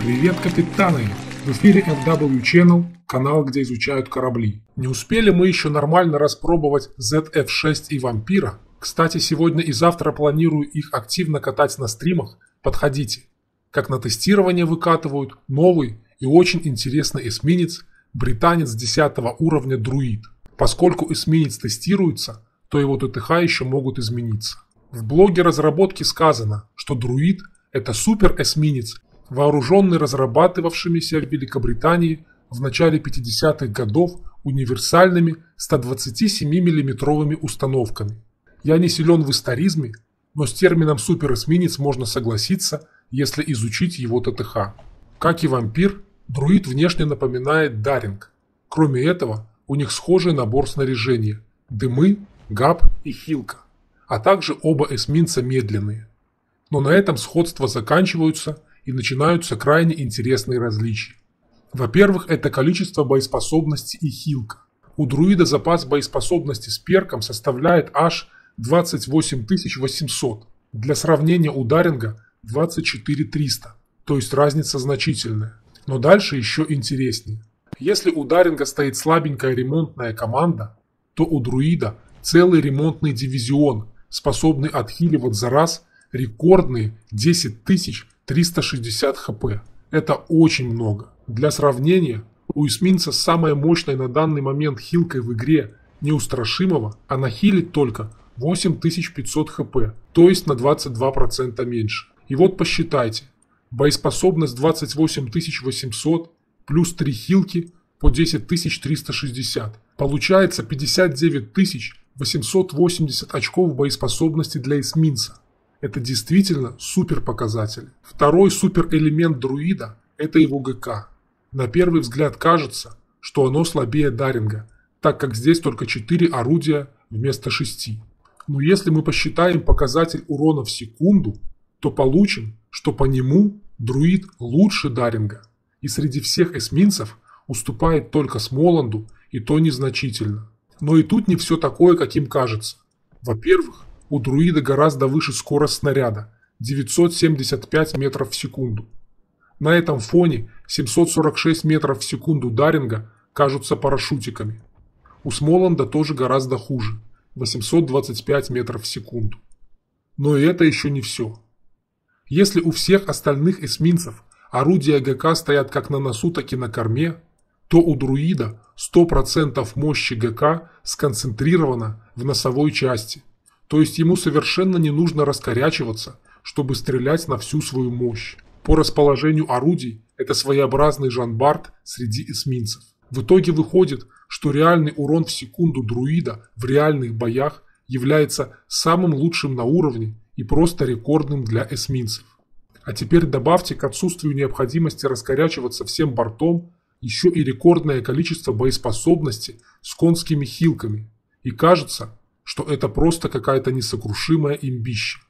Привет, капитаны! В эфире FW Channel, канал, где изучают корабли. Не успели мы еще нормально распробовать ZF-6 и Вампира. Кстати, сегодня и завтра планирую их активно катать на стримах. Подходите. Как на тестирование выкатывают новый и очень интересный эсминец, британец 10 уровня Друид. Поскольку эсминец тестируется, то его ТТХ еще могут измениться. В блоге разработки сказано, что Друид – это супер-эсминец, вооруженный разрабатывавшимися в Великобритании в начале 50-х годов универсальными 127 миллиметровыми установками. Я не силен в историзме, но с термином суперэсминец можно согласиться, если изучить его ТТХ. Как и вампир, друид внешне напоминает Даринг. Кроме этого, у них схожий набор снаряжения – дымы, габ и хилка а также оба эсминца медленные. Но на этом сходства заканчиваются и начинаются крайне интересные различия. Во-первых, это количество боеспособности и хилка. У друида запас боеспособности с перком составляет аж 28 800. Для сравнения у Даринга 24 300, то есть разница значительная. Но дальше еще интереснее. Если у Даринга стоит слабенькая ремонтная команда, то у друида целый ремонтный дивизион способный отхиливать за раз рекордные 10 360 хп. Это очень много. Для сравнения, у эсминца самая мощная на данный момент хилкой в игре неустрашимого, она хилит только 8500 хп, то есть на 22% меньше. И вот посчитайте, боеспособность 28800 плюс 3 хилки по 10360. Получается 59 тысяч 880 очков боеспособности для эсминца. Это действительно супер показатель. Второй суперэлемент друида – это его ГК. На первый взгляд кажется, что оно слабее Даринга, так как здесь только 4 орудия вместо 6. Но если мы посчитаем показатель урона в секунду, то получим, что по нему друид лучше Даринга. И среди всех эсминцев уступает только Смоланду, и то незначительно. Но и тут не все такое, каким кажется. Во-первых, у друида гораздо выше скорость снаряда – 975 метров в секунду. На этом фоне 746 метров в секунду Даринга кажутся парашютиками. У Смоланда тоже гораздо хуже – 825 метров в секунду. Но и это еще не все. Если у всех остальных эсминцев орудия ГК стоят как на носу, так и на корме, то у друида 100% мощи ГК сконцентрировано в носовой части. То есть ему совершенно не нужно раскорячиваться, чтобы стрелять на всю свою мощь. По расположению орудий это своеобразный Жан-Барт среди эсминцев. В итоге выходит, что реальный урон в секунду друида в реальных боях является самым лучшим на уровне и просто рекордным для эсминцев. А теперь добавьте к отсутствию необходимости раскорячиваться всем бортом еще и рекордное количество боеспособности с конскими хилками. И кажется, что это просто какая-то несокрушимая имбища.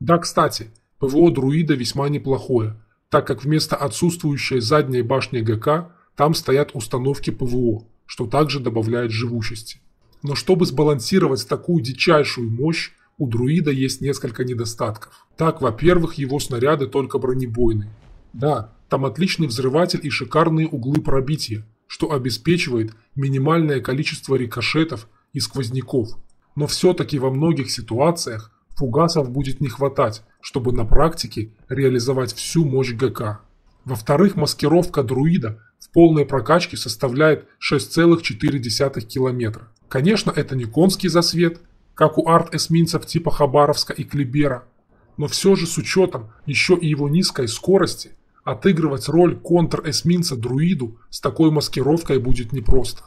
Да, кстати, ПВО друида весьма неплохое, так как вместо отсутствующей задней башни ГК там стоят установки ПВО, что также добавляет живучести. Но чтобы сбалансировать такую дичайшую мощь, у друида есть несколько недостатков. Так, во-первых, его снаряды только бронебойные. Да, там отличный взрыватель и шикарные углы пробития, что обеспечивает минимальное количество рикошетов и сквозняков. Но все-таки во многих ситуациях фугасов будет не хватать, чтобы на практике реализовать всю мощь ГК. Во-вторых, маскировка друида в полной прокачке составляет 6,4 километра. Конечно, это не конский засвет, как у арт-эсминцев типа Хабаровска и Клибера, но все же с учетом еще и его низкой скорости – Отыгрывать роль контр-эсминца друиду с такой маскировкой будет непросто.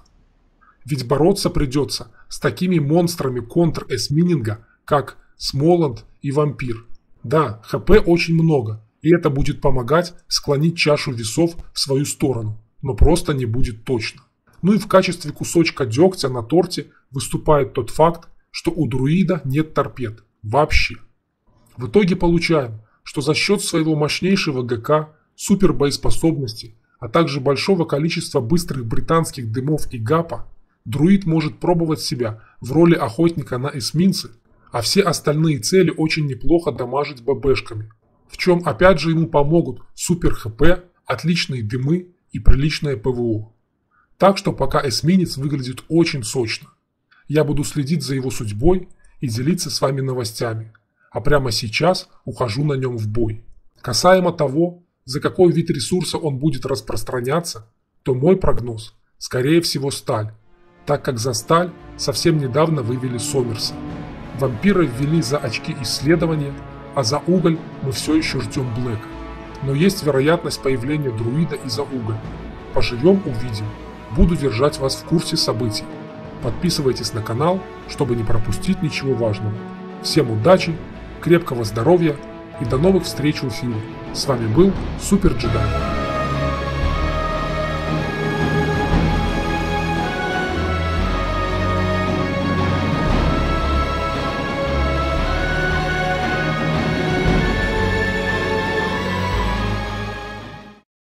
Ведь бороться придется с такими монстрами контр-эсмининга, как Смоланд и Вампир. Да, ХП очень много, и это будет помогать склонить чашу весов в свою сторону, но просто не будет точно. Ну и в качестве кусочка дегтя на торте выступает тот факт, что у друида нет торпед. Вообще. В итоге получаем, что за счет своего мощнейшего ГК супербоеспособности, а также большого количества быстрых британских дымов и гапа, друид может пробовать себя в роли охотника на эсминцы, а все остальные цели очень неплохо дамажить ББшками. в чем опять же ему помогут супер ХП, отличные дымы и приличное ПВО. Так что пока эсминец выглядит очень сочно. Я буду следить за его судьбой и делиться с вами новостями, а прямо сейчас ухожу на нем в бой. Касаемо того, за какой вид ресурса он будет распространяться, то мой прогноз – скорее всего сталь, так как за сталь совсем недавно вывели Сомерса. Вампира ввели за очки исследования, а за уголь мы все еще ждем Блэка. Но есть вероятность появления друида и за уголь. Поживем – увидим. Буду держать вас в курсе событий. Подписывайтесь на канал, чтобы не пропустить ничего важного. Всем удачи, крепкого здоровья и до новых встреч в эфире. С вами был Супер Джедай.